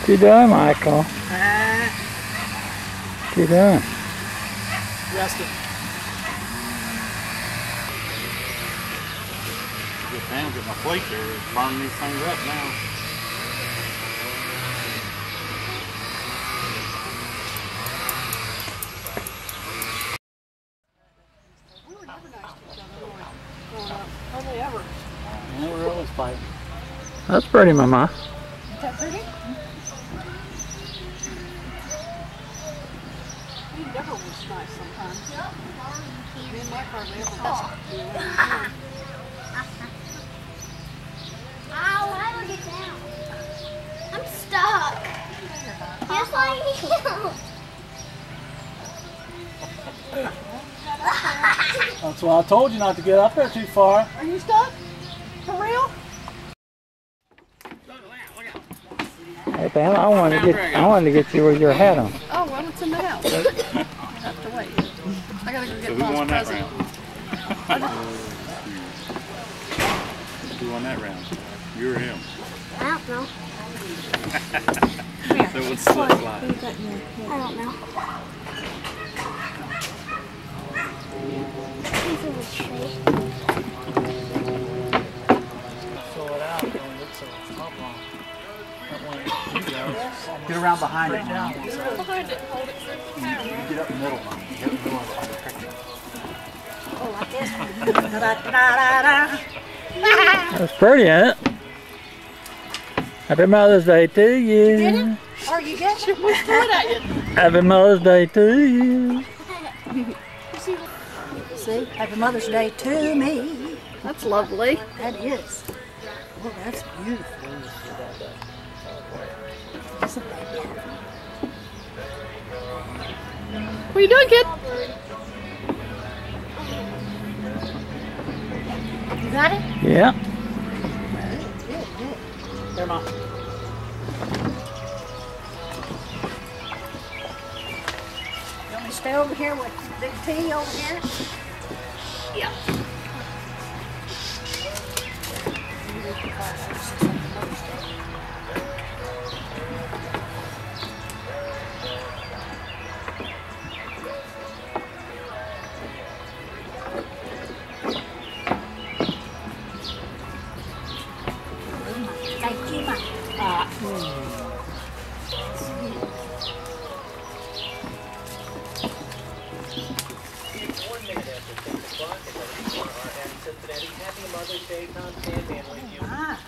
What you doing, Michael? Ah, What doing? rested. Get my plate there. Burning these things up now. We were never nice to each other growing up. Hardly ever. Yeah, we're always fighting. That's pretty, Mama. Is that pretty? Me and Deborah was nice sometimes. Me and Mike hardly ever was. Ow, how do I get down? I'm stuck. Yes, I am. That's why I told you not to get up there too far. Are you stuck? For real? Hey, Pam, I wanted to get I wanted to get you with your hat on. Oh, well, it's in the house. I have to wait. I gotta go So get who Paul's won that present. round? Who won that round? You or him? I don't know. So what's the slip slide? I don't know. Get around behind it. down. Behind it, hold it for the camera. Get up the middle. man. Get up the middle of the picture. Oh, like this. That's pretty, ain't it? Happy Mother's Day to you. Are you getting it? What's doing at you? Happy Mother's Day to you. See, Happy Mother's Day to me. That's lovely. That is. Oh, that's beautiful. Isn't that beautiful? What are you doing, kid? You got it? Yeah. There, Mom. You want me to stay over here with Big T over here? Yeah. Happy Mother's Day, Tom Sandman with you. Ah.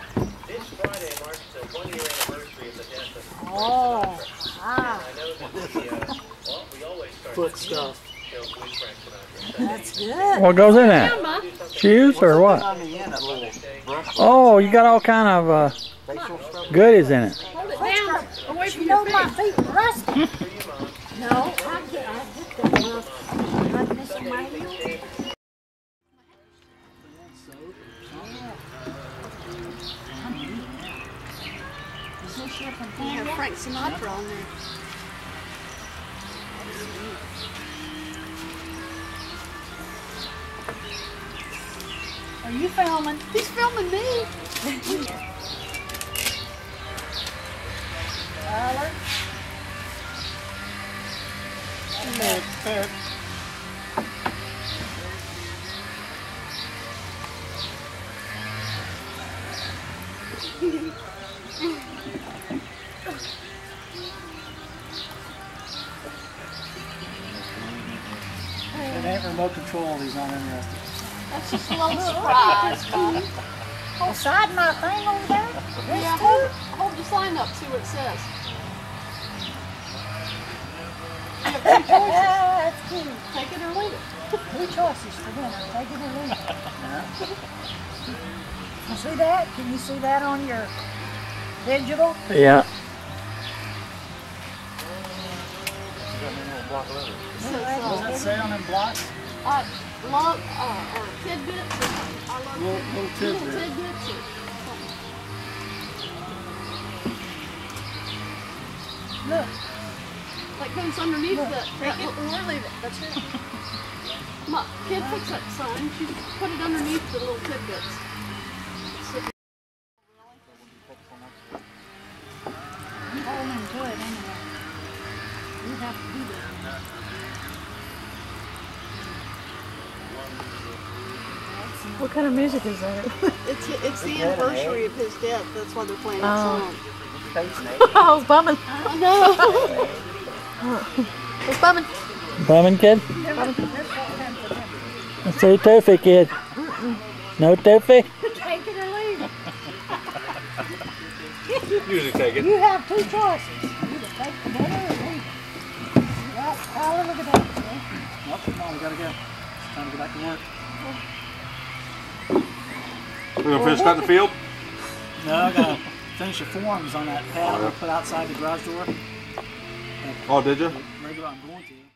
This Friday marks the one-year anniversary of the death of Oh. Ah. I know that the, uh, well, we always start Foot the stuff. show with Frank Sinatra. That's good. What goes in that? Shoes or what? On the end, a little brush Oh, you got all kind of uh, goodies in it. Hold it down. Away from You your know my feet rusty. no, I get, I get them rough. I'm missing my heel. Frank Sinatra on there. Are you filming? He's filming me. Tyler. It ain't remote control. He's not interested. That's just a little surprise, Bob. Beside my thing over there? Yeah, hold, hold the sign up, see what it says. You have two choices. That's cute. Take it or leave it. Two choices for dinner. Take it or leave it. You see that? Can you see that on your digital? Yeah. It says, Does uh, it say on them blocks? I love, uh, or tidbits, I love Little- little little tidbits. Look. Like comes underneath Look, take that it little- or leave it. That's it. My kid puts that sign, she put it underneath the little tidbits. What kind of music is that? It's it's the anniversary of his death. That's why they're playing that Oh. song. I was bumming. I know. I was bumming. Bumming kid? Let's see Toofy kid. No Toofy? Take it or leave it. Usually take it. You have two choices. Either take the dinner or leave it. Well, Tyler, look at that. see? Well, come on, we gotta go. Time to go back to work. We're gonna finish cutting the field? No, I gotta finish the forms on that pad we put outside the garage door. Oh, did you? Maybe I'm going to.